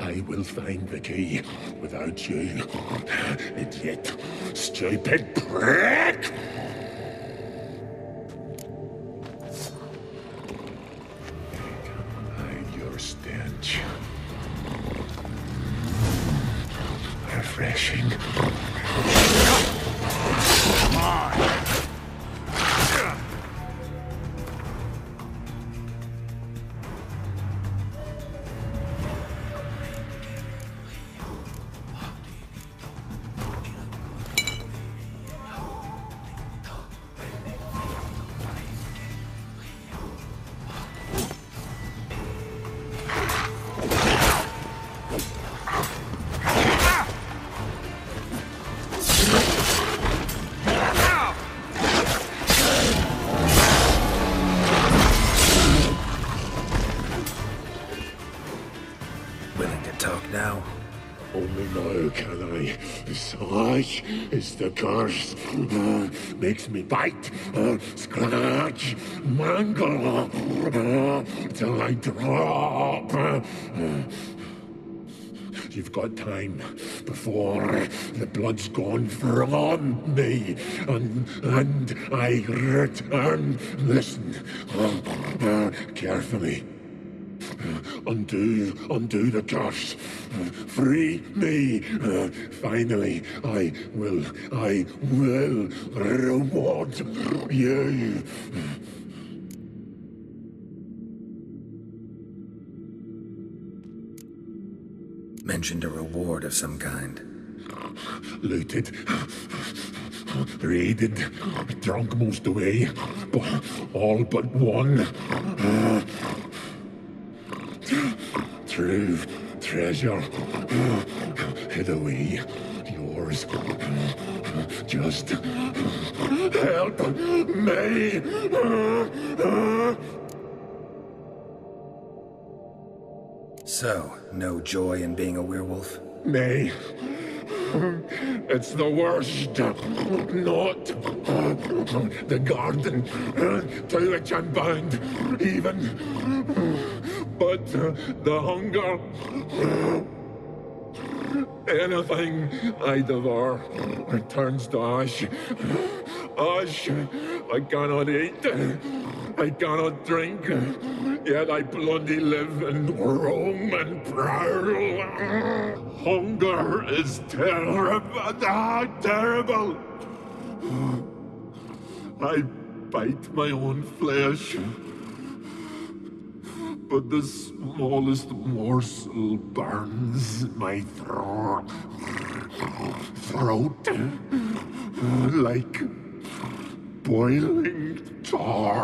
I will find the key without you. Idiot. Stupid prick! Your stench. Refreshing. Now can I. Such is the curse. Uh, makes me bite, uh, scratch, mangle, uh, till I drop. Uh, You've got time before the blood's gone from me and, and I return. Listen uh, carefully. Uh, undo, undo the curse. Uh, free me. Uh, finally, I will, I will reward you. Mentioned a reward of some kind. Looted, raided, drunk most away, all but one. Treasure hid away. Yours. Just help me. So, no joy in being a werewolf? Nay. It's the worst. Not the garden to which I'm bound, even. But the hunger. Anything I devour returns to ash. Ash I cannot eat. I cannot drink. Yet I bloody live and roam and prowl. Hunger is terrible. Ah, terrible. I bite my own flesh. But the smallest morsel burns my throat. Throat. Like boiling tar.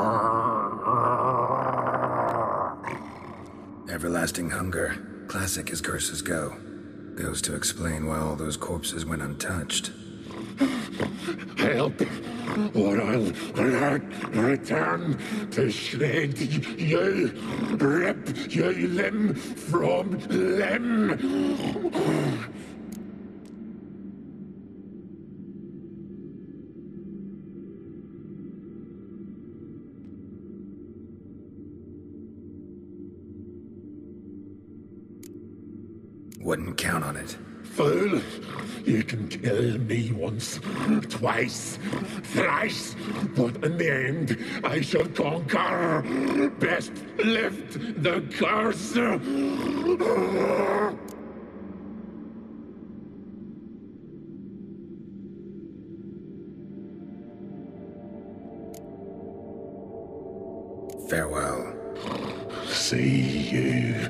Everlasting hunger. Classic as curses go. Goes to explain why all those corpses went untouched. Help, or I'll return to shred you, rip you limb from limb. Wouldn't count on it. Fool, you can kill me once, twice, thrice, but in the end, I shall conquer. Best lift the curse. Farewell. See you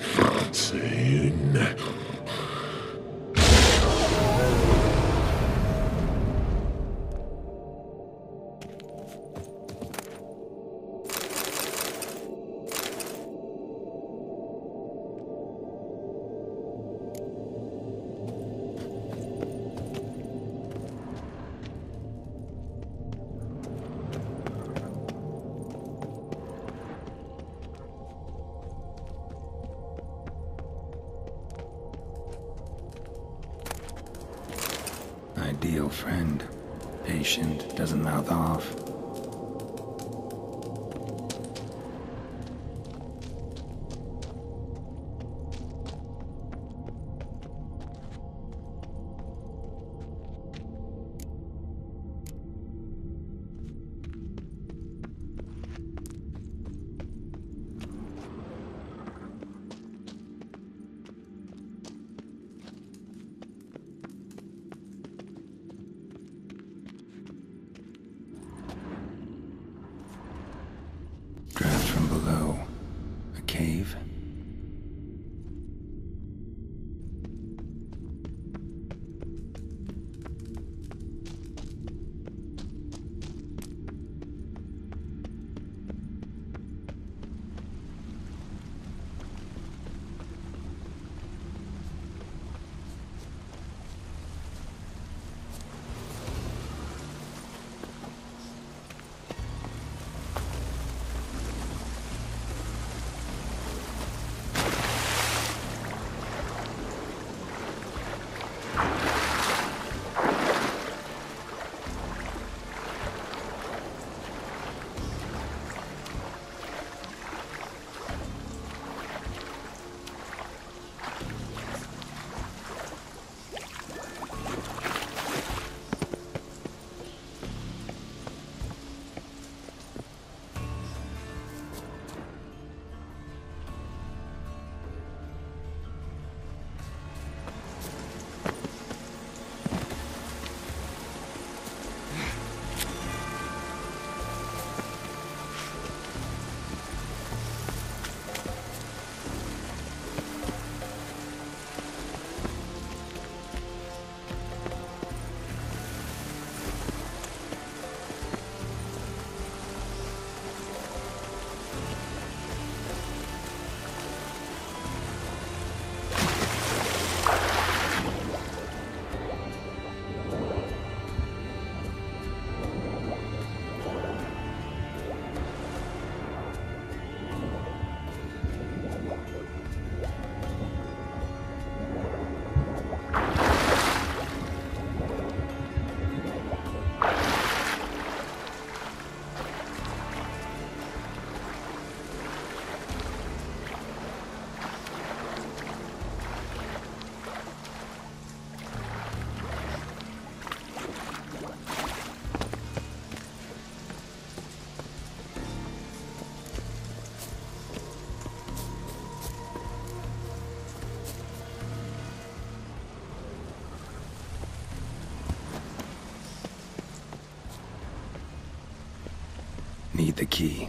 Friend. Patient, doesn't mouth off. The key.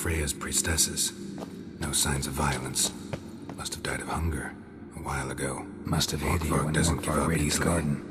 Freya's priestesses. No signs of violence. Must have died of hunger a while ago. Must have hid here when doesn't give up easily. garden.